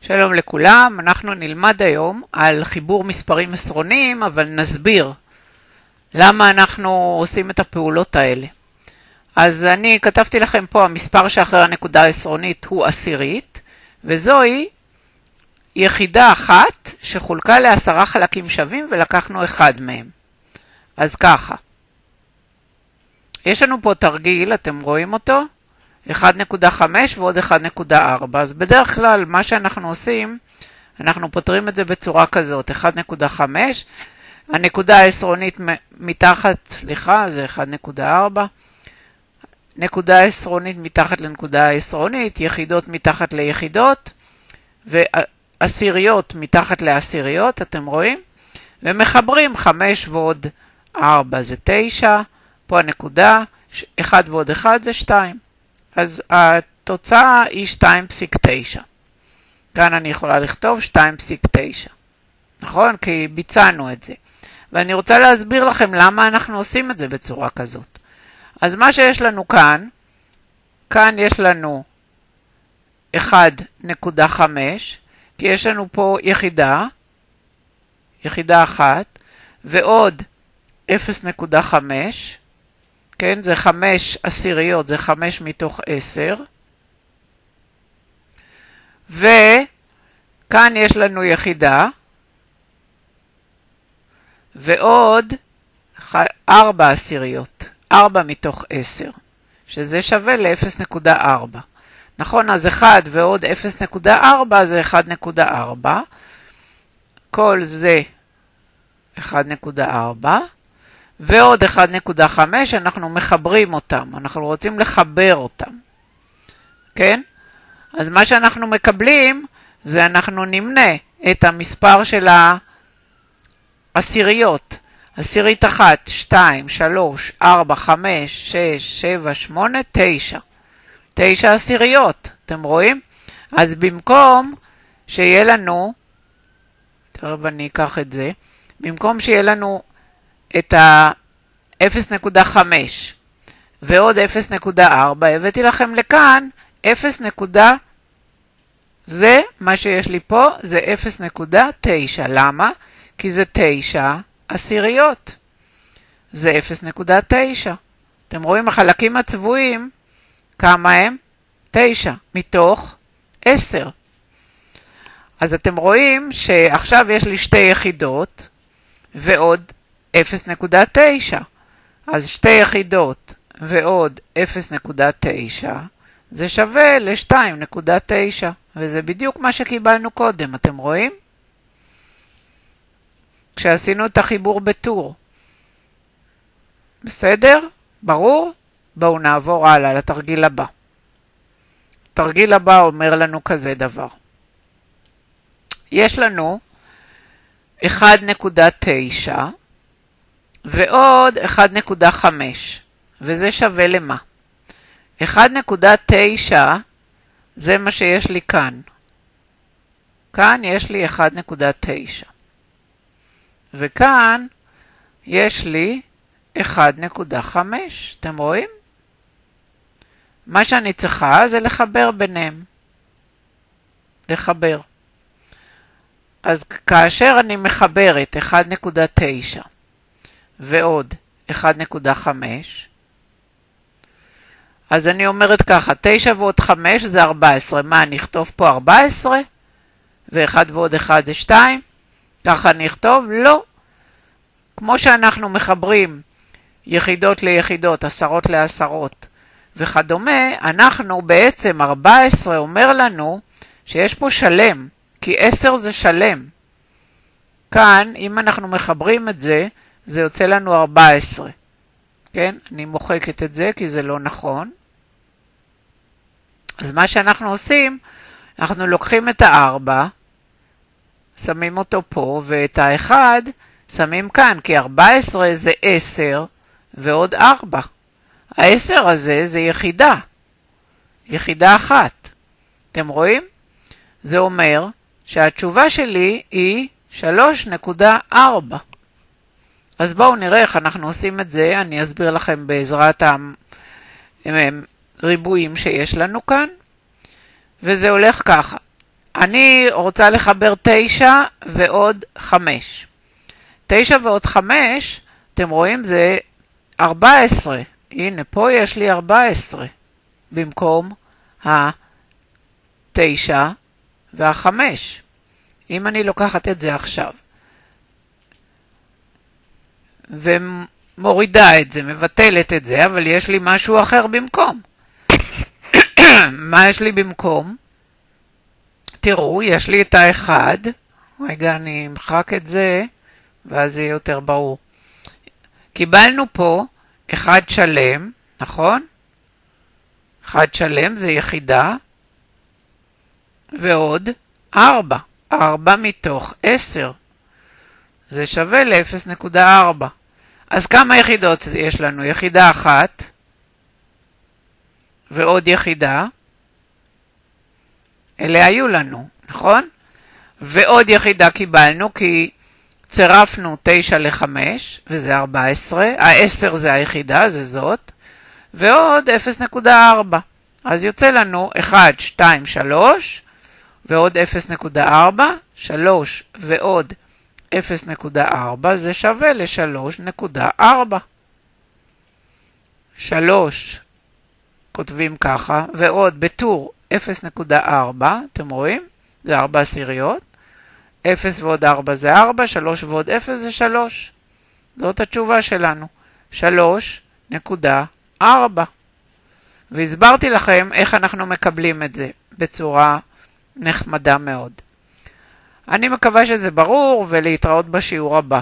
שלום לכולם, אנחנו נלמד היום על חיבור מספרים עשרוניים, אבל נסביר למה אנחנו עושים את הפעולות האלה. אז אני כתבתי לכם פה, המספר שאחרי הנקודה העשרונית הוא עשירית, וזוהי יחידה אחת שחולקה לעשרה חלקים שווים ולקחנו אחד מהם. אז ככה, יש לנו פה תרגיל, אתם רואים אותו? 1.5 ועוד 1.4. אז בדרך כלל מה שאנחנו עושים, אנחנו פותרים את זה בצורה כזאת, 1.5, הנקודה העשרונית מתחת, סליחה, זה 1.4, נקודה עשרונית מתחת לנקודה העשרונית, יחידות מתחת ליחידות, ועשיריות מתחת לעשיריות, אתם רואים? ומחברים 5 ועוד 4 זה 9, פה הנקודה, 1 ועוד 1 זה 2. אז התוצאה היא 2.9. כאן אני יכולה לכתוב 2.9. נכון? כי ביצענו את זה. ואני רוצה להסביר לכם למה אנחנו עושים את זה בצורה כזאת. אז מה שיש לנו כאן, כאן יש לנו 1.5, כי יש לנו פה יחידה, יחידה אחת, ועוד 0.5, כן? זה 5 עשיריות, זה 5 מתוך 10. וכאן יש לנו יחידה, ועוד 4 עשיריות, 4 מתוך 10, שזה שווה ל-0.4. נכון, אז 1 ועוד 0.4 זה 1.4, כל זה 1.4. ועוד 1.5, אנחנו מחברים אותם, אנחנו רוצים לחבר אותם, כן? אז מה שאנחנו מקבלים זה אנחנו נמנה את המספר של העשיריות, עשירית אחת, שתיים, שלוש, ארבע, חמש, שש, שבע, שמונה, תשע. תשע עשיריות, אתם רואים? אז במקום שיהיה לנו, תכף אני אקח את זה, במקום שיהיה לנו את ה-0.5 ועוד 0.4, הבאתי לכם לכאן 0. זה, מה שיש לי פה, זה 0.9. למה? כי זה 9 עשיריות. זה 0.9. אתם רואים, החלקים הצבועים, כמה הם? 9 מתוך 10. אז אתם רואים שעכשיו יש לי שתי יחידות ועוד 0.9. אז שתי יחידות ועוד 0.9 זה שווה ל-2.9, וזה בדיוק מה שקיבלנו קודם, אתם רואים? כשעשינו את החיבור בטור. בסדר? ברור? בואו נעבור הלאה לתרגיל הבא. התרגיל הבא אומר לנו כזה דבר. יש לנו 1.9 ועוד 1.5, וזה שווה למה? 1.9 זה מה שיש לי כאן. כאן יש לי 1.9. וכאן יש לי 1.5, אתם רואים? מה שאני צריכה זה לחבר ביניהם. לחבר. אז כאשר אני מחברת 1.9 ועוד 1.5, אז אני אומרת ככה, 9 ועוד 5 זה 14. מה, אני אכתוב פה 14? ו-1 ועוד 1 זה 2? ככה אני אכתוב? לא. כמו שאנחנו מחברים יחידות ליחידות, עשרות לעשרות וכדומה, אנחנו בעצם, 14 אומר לנו שיש פה שלם, כי 10 זה שלם. כאן, אם אנחנו מחברים את זה, זה יוצא לנו 14. כן? אני מוחקת את זה כי זה לא נכון. אז מה שאנחנו עושים, אנחנו לוקחים את ה-4, שמים אותו פה, ואת ה-1 שמים כאן, כי 14 זה 10 ועוד 4. ה-10 הזה זה יחידה, יחידה אחת. אתם רואים? זה אומר שהתשובה שלי היא 3.4. אז בואו נראה איך אנחנו עושים את זה, אני אסביר לכם בעזרת הריבועים שיש לנו כאן, וזה הולך ככה. אני רוצה לחבר 9 ועוד 5. 9 ועוד 5, אתם רואים, זה 14. הנה, פה יש לי 14 במקום ה-9 וה-5. אם אני לוקחת את זה עכשיו ומורידה את זה, מבטלת את זה, אבל יש לי משהו אחר במקום. מה יש לי במקום? תראו, יש לי את האחד. רגע, אני אמחק את זה, ואז יהיה יותר ברור. קיבלנו פה אחד שלם, נכון? אחד שלם זה יחידה, ועוד ארבע. ארבע מתוך עשר. זה שווה ל-0.4. אז כמה יחידות יש לנו? יחידה אחת, ועוד יחידה. אלה היו לנו, נכון? ועוד יחידה קיבלנו כי צירפנו 9 ל-5, וזה 14. ה-10 זה היחידה, זה זאת. ועוד 0.4. אז יוצא לנו 1, 2, 3, ועוד 0.4, 3 ועוד 0.4, זה שווה ל-3.4. 3 כותבים ככה, ועוד בטור 0.4, אתם רואים? זה 4 עשיריות. 0 ועוד 4 זה 4, 3 ועוד 0 זה 3. זאת התשובה שלנו, 3.4. והסברתי לכם איך אנחנו מקבלים את זה בצורה נחמדה מאוד. אני מקווה שזה ברור ולהתראות בשיעור הבא.